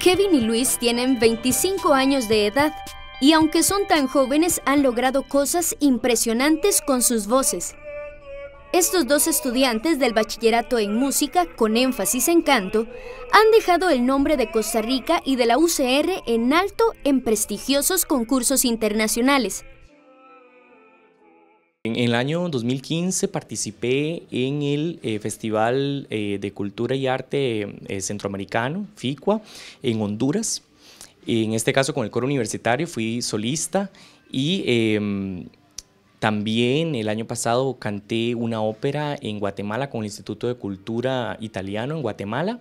Kevin y Luis tienen 25 años de edad y aunque son tan jóvenes han logrado cosas impresionantes con sus voces. Estos dos estudiantes del bachillerato en música, con énfasis en canto, han dejado el nombre de Costa Rica y de la UCR en alto en prestigiosos concursos internacionales. En el año 2015 participé en el eh, Festival eh, de Cultura y Arte eh, Centroamericano, FICUA, en Honduras. En este caso con el coro universitario fui solista y em, también el año pasado canté una ópera en Guatemala con el Instituto de Cultura Italiano en Guatemala.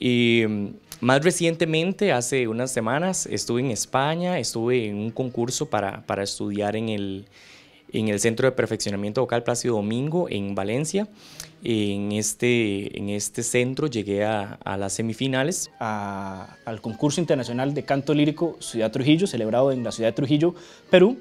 Em, más recientemente, hace unas semanas, estuve en España, estuve en un concurso para, para estudiar en el, en el Centro de Perfeccionamiento Vocal Plácido Domingo en Valencia. En este, en este centro llegué a, las semifinales. al concurso internacional de canto lírico Ciudad Trujillo, celebrado en la ciudad de Trujillo, Perú,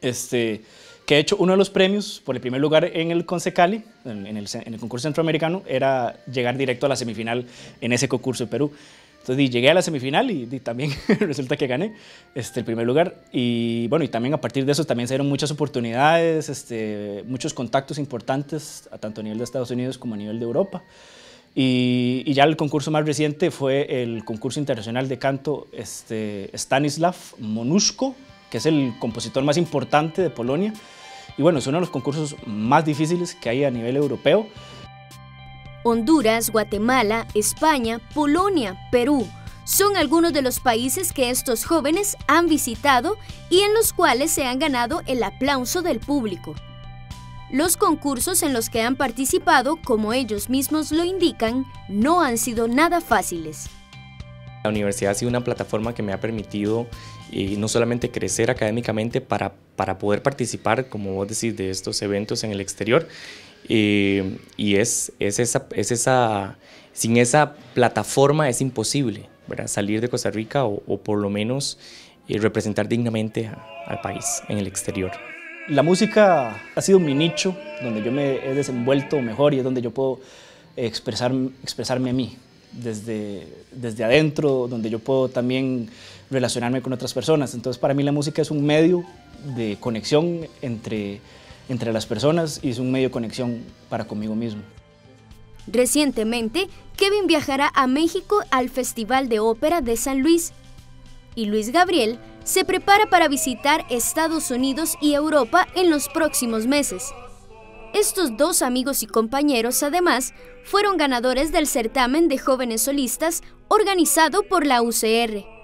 este, que he hecho uno de los premios por el primer lugar en el Consecali, en, el, en el concurso centroamericano, era llegar directo a la semifinal en ese concurso de Perú. Entonces llegué a la semifinal y, también resulta que gané este, el primer lugar. Y bueno, y también a partir de eso también se dieron muchas oportunidades, este, muchos contactos importantes, tanto a nivel de Estados Unidos como a nivel de Europa. Y, y, ya el concurso más reciente fue el concurso internacional de canto este, Stanislav Monuszko, que es el compositor más importante de Polonia. Y bueno, es uno de los concursos más difíciles que hay a nivel europeo. Honduras, Guatemala, España, Polonia, Perú son algunos de los países que estos jóvenes han visitado y en los cuales se han ganado el aplauso del público. Los concursos en los que han participado, como ellos mismos lo indican, no han sido nada fáciles. La universidad ha sido una plataforma que me ha permitido eh, no solamente crecer académicamente para, para poder participar, como vos decís, de estos eventos en el exterior, eh, y es, es, esa, es esa, sin esa plataforma es imposible ¿verdad? salir de Costa Rica o, por lo menos eh, representar dignamente al país en el exterior. La música ha sido mi nicho, donde yo me he desenvuelto mejor y es donde yo puedo expresar, expresarme a mí, desde, desde adentro, donde yo puedo también relacionarme con otras personas. Entonces para mí la música es un medio de conexión entre entre las personas y es un medio de conexión para conmigo mismo. Recientemente, Kevin viajará a México al Festival de Ópera de San Luis y Luis Gabriel se prepara para visitar Estados Unidos y Europa en los próximos meses. Estos dos amigos y compañeros, además, fueron ganadores del certamen de jóvenes solistas organizado por la UCR.